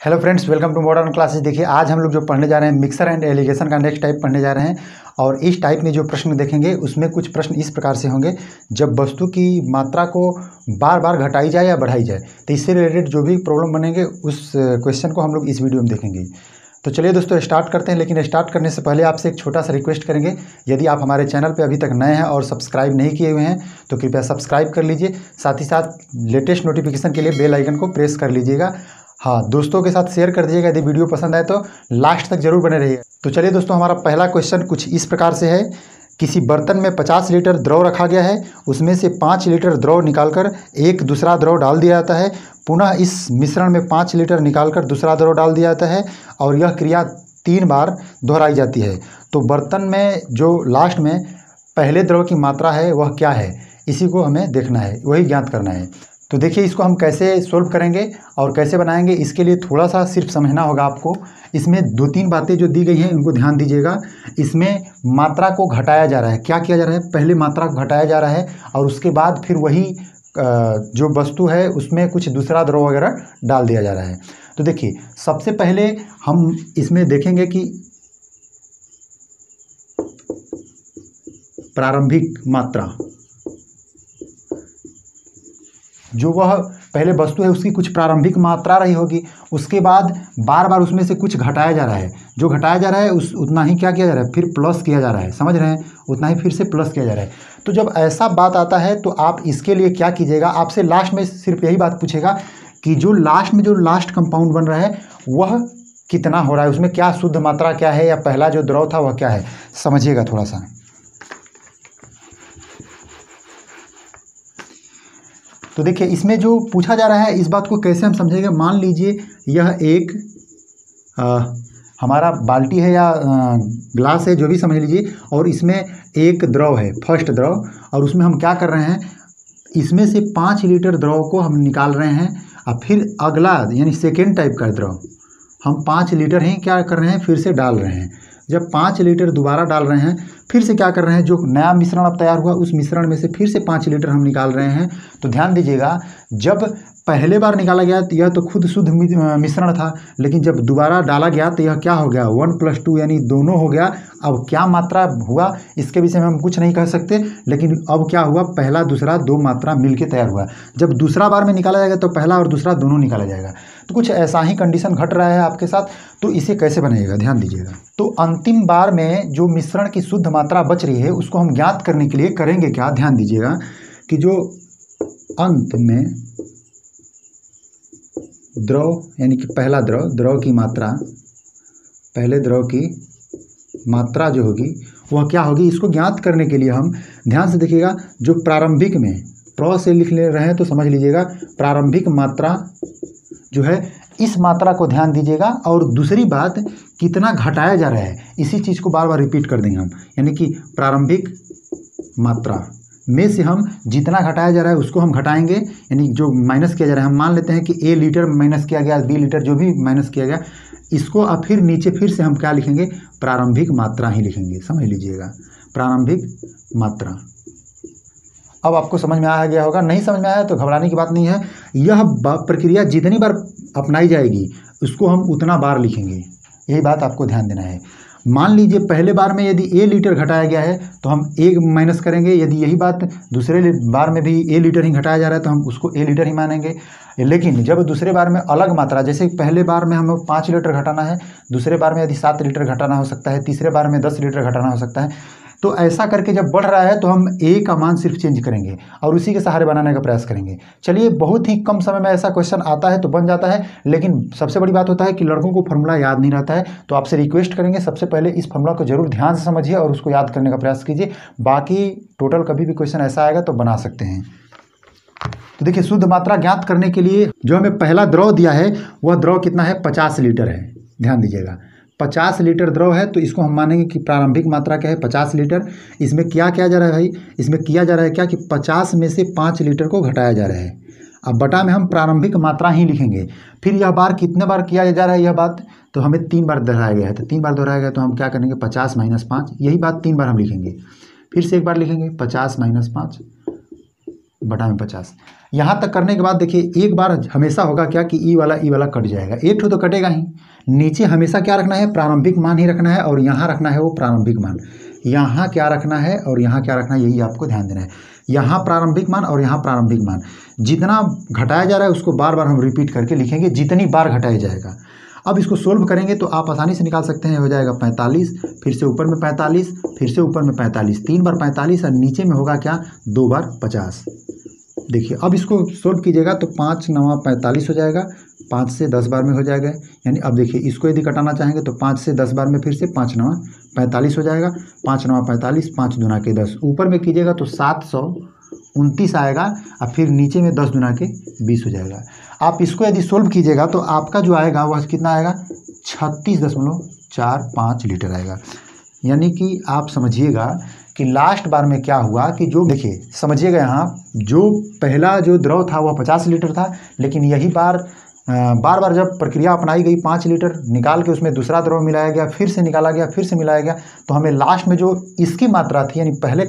Hello friends, welcome to modern classes देखिए, आज हम लोग जो पढ़ने जा रहे हैं मिक्सर एंड एलिगेशन का नेक्स्ट टाइप पढ़ने जा रहे हैं। और इस टाइप में जो प्रश्न देखेंगे, उसमें कुछ प्रश्न इस प्रकार से होंगे। जब वस्तु की मात्रा को बार बार घटाई जाए या बढ़ाई जाए तो इससे रिलेटेड जो भी प्रॉब्लम बनेंगे, उस क्वेश्चन को हम लोग इस वीडियो में देखेंगे। तो चलिए दोस्तों स्टार्ट करते हैं। लेकिन स्टार्ट करने से पहले आपसे एक छोटा सा रिक्वेस्ट करेंगे। यदि आप हमारे चैनल पर अभी तक नए हैं और सब्सक्राइब नहीं किए हुए हैं तो कृपया सब्सक्राइब कर लीजिए। साथ ही साथ लेटेस्ट नोटिफिकेशन के लिए बेल आइकन को प्रेस कर लीजिएगा। हाँ दोस्तों के साथ शेयर कर दीजिएगा, यदि वीडियो पसंद आए तो लास्ट तक ज़रूर बने रहिए। तो चलिए दोस्तों, हमारा पहला क्वेश्चन कुछ इस प्रकार से है। किसी बर्तन में 50 लीटर द्रव रखा गया है, उसमें से 5 लीटर द्रव निकालकर एक दूसरा द्रव डाल दिया जाता है। पुनः इस मिश्रण में 5 लीटर निकालकर दूसरा द्रव डाल दिया जाता है और यह क्रिया तीन बार दोहराई जाती है। तो बर्तन में जो लास्ट में पहले द्रव की मात्रा है, वह क्या है? इसी को हमें देखना है, वही ज्ञात करना है। तो देखिए इसको हम कैसे सोल्व करेंगे और कैसे बनाएँगे, इसके लिए थोड़ा सा सिर्फ़ समझना होगा आपको। इसमें दो तीन बातें जो दी गई हैं, उनको ध्यान दीजिएगा। इसमें मात्रा को घटाया जा रहा है। क्या किया जा रहा है? पहले मात्रा को घटाया जा रहा है और उसके बाद फिर वही जो वस्तु है, उसमें कुछ दूसरा द्रव वगैरह डाल दिया जा रहा है। तो देखिए, सबसे पहले हम इसमें देखेंगे कि प्रारंभिक मात्रा। जो वह पहले वस्तु है, उसकी कुछ प्रारंभिक मात्रा रही होगी, उसके बाद बार बार उसमें से कुछ घटाया जा रहा है। जो घटाया जा रहा है, उस, उतना ही क्या किया जा रहा है? फिर प्लस किया जा रहा है। समझ रहे हैं? उतना ही फिर से प्लस किया जा रहा है। तो जब ऐसा बात आता है तो आप इसके लिए क्या कीजिएगा? आपसे लास्ट में सिर्फ़ यही बात पूछेगा कि जो लास्ट में जो लास्ट कंपाउंड बन रहा है, वह कितना हो रहा है? उसमें क्या शुद्ध मात्रा क्या है? या पहला जो द्रव था, वह क्या है? समझिएगा थोड़ा सा। तो देखिए इसमें जो पूछा जा रहा है इस बात को कैसे हम समझेंगे? मान लीजिए यह एक आ, हमारा बाल्टी है या ग्लास है जो भी समझ लीजिए और इसमें एक द्रव है फ़र्स्ट द्रव और उसमें हम क्या कर रहे हैं? इसमें से पाँच लीटर द्रव को हम निकाल रहे हैं और फिर अगला यानी सेकेंड टाइप का द्रव हम पाँच लीटर ही क्या कर रहे हैं? फिर से डाल रहे हैं। जब पाँच लीटर दोबारा डाल रहे हैं, फिर से क्या कर रहे हैं? जो नया मिश्रण अब तैयार हुआ, उस मिश्रण में से फिर से पाँच लीटर हम निकाल रहे हैं। तो ध्यान दीजिएगा, जब पहले बार निकाला गया तो यह तो खुद शुद्ध मिश्रण था। लेकिन जब दोबारा डाला गया तो यह क्या हो गया? वन प्लस टू यानी दोनों हो गया। अब क्या मात्रा हुआ? इसके विषय में हम कुछ नहीं कह सकते। लेकिन अब क्या हुआ? पहला, दूसरा, दो मात्रा मिल तैयार हुआ। जब दूसरा बार में निकाला जाएगा तो पहला और दूसरा दोनों निकाला जाएगा। तो कुछ ऐसा ही कंडीशन घट रहा है आपके साथ। तो इसे कैसे बनाइएगा? ध्यान दीजिएगा। तो अंतिम बार में जो मिश्रण की शुद्ध मात्रा बच रही है, उसको हम ज्ञात करने के लिए करेंगे क्या? ध्यान दीजिएगा कि जो अंत में द्रव, यानी कि पहला द्रव द्रव की मात्रा, पहले द्रव की मात्रा जो होगी, वह क्या होगी? इसको ज्ञात करने के लिए हम ध्यान से देखिएगा, जो प्रारंभिक में प्र से लिख ले रहे हैं तो समझ लीजिएगा, प्रारंभिक मात्रा जो है, इस मात्रा को ध्यान दीजिएगा, और दूसरी बात, कितना घटाया जा रहा है, इसी चीज़ को बार बार रिपीट कर देंगे हम, यानी कि प्रारंभिक मात्रा। में से हम जितना घटाया जा रहा है उसको हम घटाएँगे, यानी जो माइनस किया जा रहा है, हम मान लेते हैं कि ए लीटर माइनस किया गया बी लीटर जो भी माइनस किया गया, इसको अब फिर नीचे फिर से हम क्या लिखेंगे? प्रारंभिक मात्रा ही लिखेंगे। समझ लीजिएगा। प्रारंभिक मात्रा। अब आपको समझ में आया गया होगा। नहीं समझ में आया तो घबराने की बात नहीं है। यह प्रक्रिया जितनी बार अपनाई जाएगी, उसको हम उतना बार लिखेंगे। यही बात आपको ध्यान देना है। मान लीजिए पहले बार में यदि ए लीटर घटाया गया है तो हम ए माइनस करेंगे। यदि यही बात दूसरे बार में भी ए लीटर ही घटाया जा रहा है तो हम उसको ए लीटर ही मानेंगे। लेकिन जब दूसरे बार में अलग मात्रा, जैसे पहले बार में हमें पाँच लीटर घटाना है, दूसरे बार में यदि सात लीटर घटाना हो सकता है, तीसरे बार में दस लीटर घटाना हो सकता है तो ऐसा करके जब बढ़ रहा है तो हम ए का मान सिर्फ़ चेंज करेंगे और उसी के सहारे बनाने का प्रयास करेंगे। चलिए, बहुत ही कम समय में ऐसा क्वेश्चन आता है तो बन जाता है, लेकिन सबसे बड़ी बात होता है कि लड़कों को फॉर्मूला याद नहीं रहता है। तो आपसे रिक्वेस्ट करेंगे, सबसे पहले इस फॉर्मूला को ज़रूर ध्यान से समझिए और उसको याद करने का प्रयास कीजिए। बाकी टोटल कभी भी क्वेश्चन ऐसा आएगा तो बना सकते हैं। तो देखिए, शुद्ध मात्रा ज्ञात करने के लिए जो हमें पहला द्रव दिया है, वह द्रव कितना है? पचास लीटर है। ध्यान दीजिएगा। पचास लीटर द्रव है तो इसको हम मानेंगे कि प्रारंभिक मात्रा क्या है? पचास लीटर। इसमें क्या किया जा रहा है भाई? इसमें किया जा रहा है क्या कि पचास में से पाँच लीटर को घटाया जा रहा है। अब बटा में हम प्रारंभिक मात्रा ही लिखेंगे। फिर यह बार कितने बार किया जा रहा है यह बात? तो हमें तीन बार दोहराया गया है। तो तीन बार दोहराया गया तो हम क्या करेंगे? पचास माइनस पाँच, यही बात तीन बार हम लिखेंगे। फिर से एक बार लिखेंगे, पचास माइनस पाँच। बटा में पचास। यहाँ तक करने के बाद देखिए, एक बार हमेशा होगा क्या कि ई वाला ई वाला कट जाएगा। एक ठो तो कटेगा ही। नीचे हमेशा क्या रखना है? प्रारंभिक मान ही रखना है और यहाँ रखना है वो प्रारंभिक मान। यहाँ क्या रखना है और यहाँ क्या रखना है, यही आपको ध्यान देना है। यहाँ प्रारंभिक मान और यहाँ प्रारंभिक मान। जितना घटाया जा रहा है उसको बार बार हम रिपीट करके लिखेंगे, जितनी बार घटाया जाएगा। अब इसको सोल्व करेंगे तो आप आसानी से निकाल सकते हैं। हो जाएगा पैंतालीस, फिर से ऊपर में पैंतालीस, फिर से ऊपर में पैंतालीस। तीन बार पैंतालीस और नीचे में होगा क्या? दो बार पचास। देखिए, अब इसको सोल्व कीजिएगा तो पाँच नवा पैंतालीस हो जाएगा, पाँच से दस बार में हो जाएगा। यानी अब देखिए, इसको यदि कटाना चाहेंगे तो पाँच से दस बार में फिर से पाँच नवा पैंतालीस हो जाएगा। पाँच नवा पैंतालीस, पाँच दुना के दस। ऊपर में कीजिएगा तो सात सौ उनतीस आएगा और फिर नीचे में दस दुना के बीस हो जाएगा। आप इसको यदि सोल्व कीजिएगा तो आपका जो आएगा वह कितना आएगा? छत्तीस दशमलव चार पाँच लीटर आएगा। यानी कि आप समझिएगा कि लास्ट बार में क्या हुआ कि जो, देखिए, समझिएगा यहाँ, जो पहला जो द्रव था वह पचास लीटर था, लेकिन यही बार बार बार जब प्रक्रिया अपनाई गई पाँच लीटर, निकाल के उसमें दूसरा द्रव मिलाया गया, फिर से निकाला गया, फिर से मिलाया गया तो हमें लास्ट में जो इसकी मात्रा थी, यानी पहले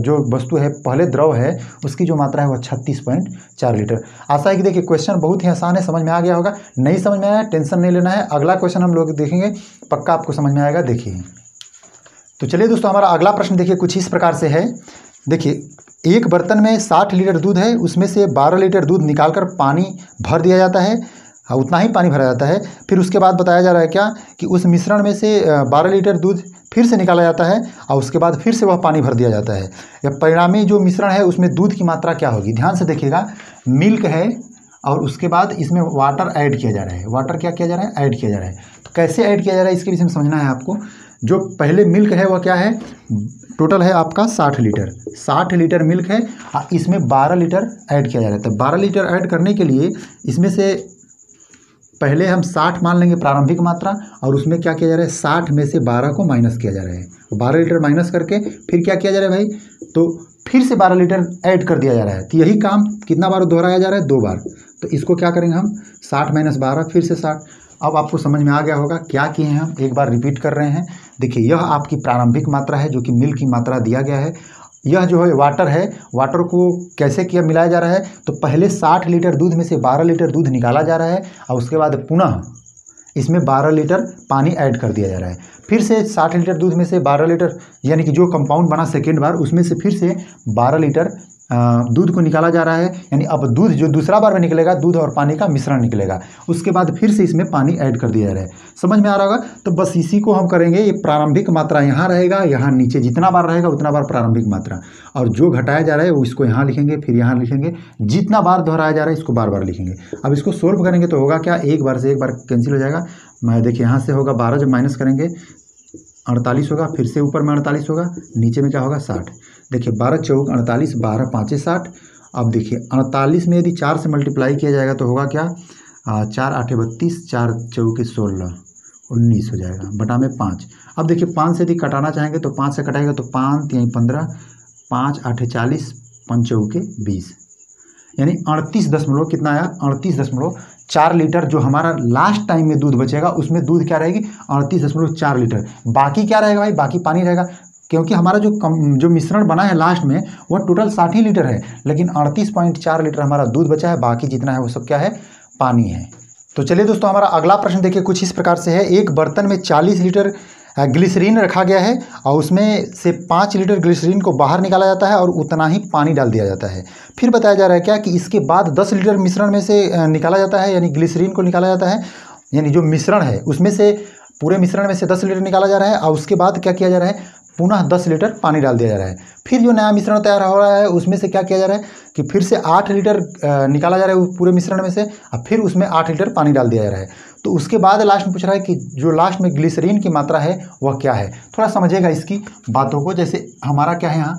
जो वस्तु है, पहले द्रव है, उसकी जो मात्रा है वह छत्तीस पॉइंट चार लीटर। आशा है कि देखिए क्वेश्चन बहुत ही आसान है, समझ में आ गया होगा। नहीं समझ में आया, टेंशन नहीं लेना है। अगला क्वेश्चन हम लोग देखेंगे, पक्का आपको समझ में आएगा, देखिए। तो चलिए दोस्तों, हमारा अगला प्रश्न देखिए, कुछ इस प्रकार से है। देखिए, एक बर्तन में साठ लीटर दूध है, उसमें से बारह लीटर दूध निकालकर पानी भर दिया जाता है। हाँ उतना ही पानी भरा जाता है। फिर उसके बाद बताया जा रहा है क्या कि उस मिश्रण में से बारह लीटर दूध फिर से निकाला जाता है और उसके बाद फिर से वह पानी भर दिया जाता है। या परिणामी जो मिश्रण है, उसमें दूध की मात्रा क्या होगी? ध्यान से देखिएगा, मिल्क है और उसके बाद इसमें वाटर ऐड किया जा रहा है। वाटर क्या किया जा रहा है? ऐड किया जा रहा है। तो कैसे ऐड किया जा रहा है, इसके विषय में समझना है आपको। जो पहले मिल्क है वह क्या है? टोटल है आपका साठ लीटर। साठ लीटर मिल्क है इसमें बारह लीटर ऐड किया जा रहा है। तो बारह लीटर ऐड करने के लिए इसमें से पहले हम साठ मान लेंगे प्रारंभिक मात्रा और उसमें क्या किया जा रहा है? साठ में से बारह को माइनस किया जा रहा है। बारह लीटर माइनस करके फिर क्या किया जा रहा है भाई? तो फिर से बारह लीटर ऐड कर दिया जा रहा है। तो यही काम कितना बार दोहराया जा रहा है? दो बार। तो इसको क्या करेंगे हम? साठ माइनस बारह, फिर से साठ। अब आपको समझ में आ गया होगा क्या किए हैं हम। एक बार रिपीट कर रहे हैं। देखिए, यह आपकी प्रारंभिक मात्रा है, जो कि मिल्क की मात्रा दिया गया है। यह जो है वाटर है। वाटर को कैसे किया, मिलाया जा रहा है? तो पहले साठ लीटर दूध में से बारह लीटर दूध निकाला जा रहा है, और उसके बाद पुनः इसमें बारह लीटर पानी ऐड कर दिया जा रहा है। फिर से साठ लीटर दूध में से बारह लीटर, यानी कि जो कंपाउंड बना सेकेंड बार, उसमें से फिर से बारह लीटर दूध को निकाला जा रहा है, यानी अब दूध जो दूसरा बार में निकलेगा, दूध और पानी का मिश्रण निकलेगा। उसके बाद फिर से इसमें पानी ऐड कर दिया जा रहा है। समझ में आ रहा होगा? तो बस इसी को हम करेंगे, ये प्रारंभिक मात्रा यहाँ रहेगा, यहाँ नीचे जितना बार रहेगा, उतना बार प्रारंभिक मात्रा। और जो घटाया जा रहा है, वो इसको यहाँ लिखेंगे, फिर यहाँ लिखेंगे। जितना बार दोहराया जा रहा है, इसको बार बार लिखेंगे। अब इसको सोल्व करेंगे तो होगा क्या? एक बार से एक बार कैंसिल हो जाएगा। मैं देखिए, यहाँ से होगा बारह जब माइनस करेंगे, अड़तालीस होगा, फिर से ऊपर में अड़तालीस होगा, नीचे में क्या होगा? साठ। देखिए बारह चौक अड़तालीस बारह पाँचे साठ अब देखिए अड़तालीस में यदि चार से मल्टीप्लाई किया जाएगा तो होगा क्या? आ, चार आठे बत्तीस चार चौके सोलह। उन्नीस हो जाएगा बटा में पाँच। अब देखिए पाँच से यदि कटाना चाहेंगे तो पाँच से कटाएगा तो पाँच यहीं पंद्रह पाँच आठे चालीस पाँच चौके बीस। यानी अड़तीस दशमलव कितना आया? अड़तीस दशमलव चार लीटर जो हमारा लास्ट टाइम में दूध बचेगा उसमें दूध क्या रहेगी? अड़तीस दशमलव चार लीटर। बाकी क्या रहेगा भाई? बाकी पानी रहेगा। क्योंकि हमारा जो कम, जो मिश्रण बना है लास्ट में, वह टोटल साठ ही लीटर है। लेकिन अड़तीस पॉइंट चार लीटर हमारा दूध बचा है, बाकी जितना है वो सब क्या है? पानी है। तो चलिए दोस्तों, हमारा अगला प्रश्न देखिए, कुछ इस प्रकार से है। एक बर्तन में चालीस लीटर ग्लिसरीन रखा गया है और उसमें से पाँच लीटर ग्लिसरीन को बाहर निकाला जाता है और उतना ही पानी डाल दिया जाता है। फिर बताया जा रहा है क्या कि इसके बाद दस लीटर मिश्रण में से निकाला जाता है, यानी ग्लिसरीन को निकाला जाता है। यानी जो मिश्रण है, उसमें से पूरे मिश्रण में से दस लीटर निकाला जा रहा है और उसके बाद क्या किया जा रहा है? पुनः दस लीटर पानी डाल दिया जा रहा है। फिर जो नया मिश्रण तैयार हो रहा है, उसमें से क्या किया जा रहा है कि फिर से आठ लीटर निकाला जा रहा है पूरे मिश्रण में से, और फिर उसमें आठ लीटर पानी डाल दिया जा रहा है। तो उसके बाद लास्ट में पूछ रहा है कि जो लास्ट में ग्लिसरीन की मात्रा है, वह क्या है? थोड़ा समझेगा इसकी बातों को। जैसे हमारा क्या है यहाँ?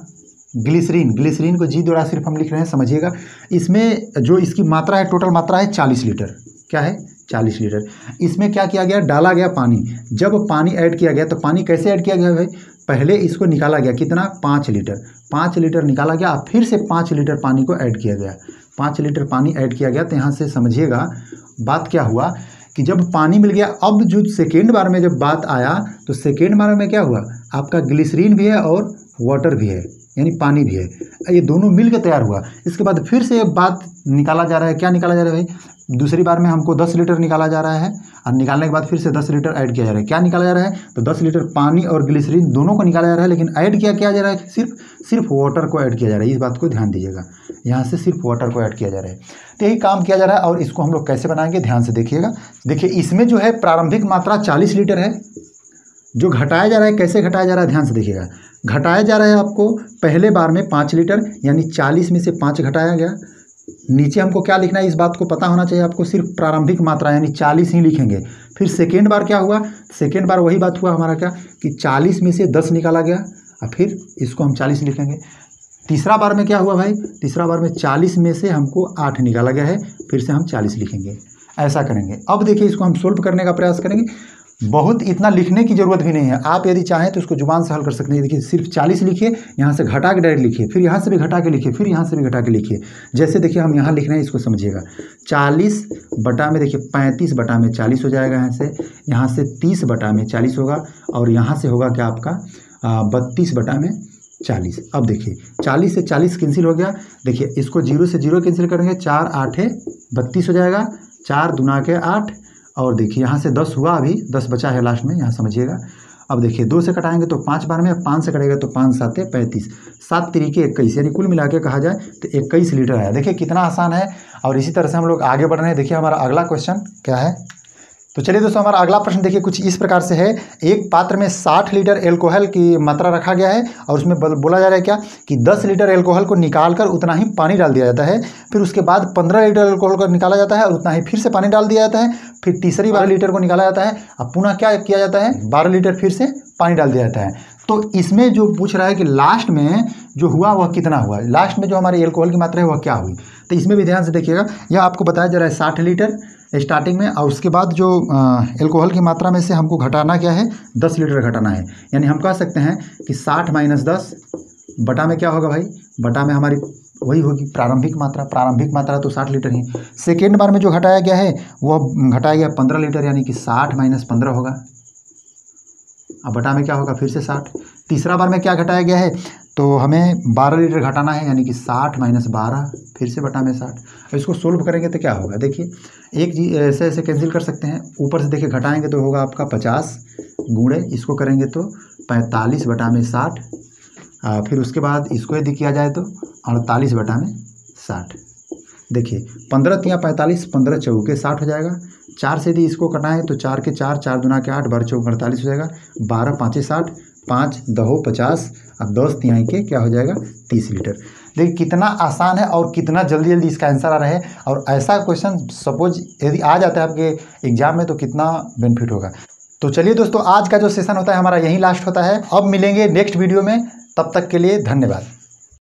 ग्लिसरीन ग्लिसरीन को जी द्वारा सिर्फ़ हम लिख रहे हैं, समझिएगा। इसमें जो इसकी मात्रा है टोटल मात्रा है चालीस लीटर। क्या है? चालीस लीटर। इसमें क्या किया गया? डाला गया पानी। जब पानी ऐड किया गया तो पानी कैसे ऐड किया गया भाई? पहले इसको निकाला गया कितना? पाँच लीटर। पाँच लीटर निकाला गया फिर से पाँच लीटर पानी को ऐड किया गया। पाँच लीटर पानी ऐड किया गया तो यहाँ से समझिएगा, बात क्या हुआ कि जब पानी मिल गया, अब जो सेकेंड बार में जब बात आया तो सेकेंड बार में क्या हुआ? आपका ग्लिसरीन भी है और वाटर भी है। यानी पानी भी है ये दोनों मिल के तैयार हुआ इसके बाद फिर से बात निकाला जा रहा है क्या निकाला जा रहा है भाई दूसरी बार में हमको दस लीटर निकाला जा रहा है और निकालने के बाद फिर से दस लीटर ऐड किया जा रहा है क्या निकाला जा रहा है तो दस लीटर पानी और ग्लिसरीन दोनों को निकाला जा रहा है लेकिन ऐड किया क्या जा रहा है सिर्फ़ सिर्फ़ वाटर को ऐड किया जा रहा है इस बात को ध्यान दीजिएगा यहाँ से सिर्फ़ वाटर को ऐड किया जा रहा है तो यही काम किया जा रहा है और इसको हम लोग कैसे बनाएँगे ध्यान से देखिएगा देखिए इसमें जो है प्रारंभिक मात्रा चालीस लीटर है जो घटाया जा रहा है कैसे घटाया जा रहा है ध्यान से देखिएगा घटाया जा रहा है आपको, पहले बार में पाँच लीटर, यानी चालीस में से पाँच घटाया गया। नीचे हमको क्या लिखना है? इस बात को पता होना चाहिए आपको, सिर्फ़ प्रारंभिक मात्रा, यानी चालीस ही लिखेंगे। फिर सेकेंड बार क्या हुआ? सेकेंड बार वही बात हुआ हमारा क्या? कि चालीस में से दस निकाला गया, और फिर इसको हम चालीस लिखेंगे। तीसरा बार में क्या हुआ भाई? तीसरा बार में चालीस में से हमको आठ निकाला गया है, फिर से हम चालीस लिखेंगे। ऐसा करेंगे। अब देखिए इसको हम सोल्व करने का प्रयास करेंगे। बहुत इतना लिखने की ज़रूरत भी नहीं है। आप यदि चाहें तो इसको ज़ुबान से हल कर सकते हैं। देखिए, सिर्फ़ चालीस लिखिए, यहाँ से घटा के डायरेक्ट लिखिए, फिर यहाँ से भी घटा के लिखिए, फिर यहाँ से भी घटा के लिखिए। जैसे देखिए, हम यहाँ लिख रहे हैं, इसको समझिएगा। चालीस बटा में देखिए, पैंतीस बटा में चालीस हो जाएगा यहाँ से। यहाँ से तीस बटा में चालीस होगा और यहाँ से होगा क्या आपका? बत्तीस बटा में चालीस। अब देखिए, चालीस से चालीस कैंसिल हो गया। देखिए, इसको ज़ीरो से ज़ीरो कैंसिल करेंगे। चार आठे बत्तीस हो जाएगा। चार दुना के आठ और देखिए, यहाँ से दस हुआ अभी, दस बचा है लास्ट में, यहाँ समझिएगा। अब देखिए, दो से कटाएँगे तो पाँच बार में पाँच से कटेगा तो पाँच, सात पैंतीस। सात तरीके इक्कीस, यानी कुल मिला के कहा जाए तो इक्कीस लीटर आया। देखिए, कितना आसान है और इसी तरह से हम लोग आगे बढ़ रहे हैं। देखिए, हमारा अगला क्वेश्चन क्या है? तो चलिए दोस्तों, हमारा अगला प्रश्न देखिए, कुछ इस प्रकार से है। एक पात्र में 60 लीटर एल्कोहल की मात्रा रखा गया है और उसमें बोला जा रहा है क्या कि 10 लीटर एल्कोहल को निकालकर उतना ही पानी डाल दिया जाता है। फिर उसके बाद 15 लीटर एल्कोहल को निकाला जाता है और उतना ही फिर से पानी डाल दिया जाता है। फिर तीसरी बारह लीटर को निकाला जाता है। अब पुनः क्या किया जाता है? बारह लीटर फिर से पानी डाल दिया जाता है। तो इसमें जो पूछ रहा है कि लास्ट में जो हुआ, वह कितना हुआ? लास्ट में जो हमारी एल्कोहल की मात्रा है, वह क्या हुई? तो इसमें भी ध्यान से देखिएगा। यह आपको बताया जा रहा है साठ लीटर। स्टार्टिंग में, और उसके बाद जो एल्कोहल की मात्रा में से हमको घटाना क्या है? दस लीटर घटाना है। यानी हम कह सकते हैं कि साठ माइनस दस, बटा में क्या होगा भाई? बटा में हमारी, वही होगी प्रारंभिक मात्रा। प्रारंभिक मात्रा तो साठ लीटर ही। सेकेंड बार में जो घटाया गया है वह घटाया गया पंद्रह लीटर, यानी कि साठ माइनस पंद्रह होगा। अब बटा में क्या होगा? फिर से साठ। तीसरा बार में क्या घटाया गया है? तो हमें बारह लीटर घटाना है, यानी कि साठ माइनस बारह, फिर से बटा में साठ। अब इसको सोल्व करेंगे तो क्या होगा? देखिए, एक जी, ऐसे ऐसे कैंसिल कर सकते हैं। ऊपर से देखिए, घटाएँगे तो होगा आपका पचास गुणे, इसको करेंगे तो पैंतालीस बटा में साठ। फिर उसके बाद इसको यदि किया जाए तो अड़तालीस बटा में साठ। देखिए, पंद्रह तिया पैंतालीस, पंद्रह चौके साठ हो जाएगा। चार से यदि इसको कटाएँ तो चार के चार चार दुना के आठ, बारह चौक अड़तालीस हो जाएगा। बारह, पाँचे साठ, पाँच दहो पचास और दस तिहाई के, क्या हो जाएगा? तीस लीटर। देखिए, कितना आसान है और कितना जल्दी जल्दी इसका आंसर आ रहा है। और ऐसा क्वेश्चन सपोज़ यदि आ जाता है आपके एग्ज़ाम में तो कितना बेनिफिट होगा? तो चलिए दोस्तों, आज का जो सेशन होता है, हमारा यहीं लास्ट होता है। अब मिलेंगे नेक्स्ट वीडियो में। तब तक के लिए धन्यवाद।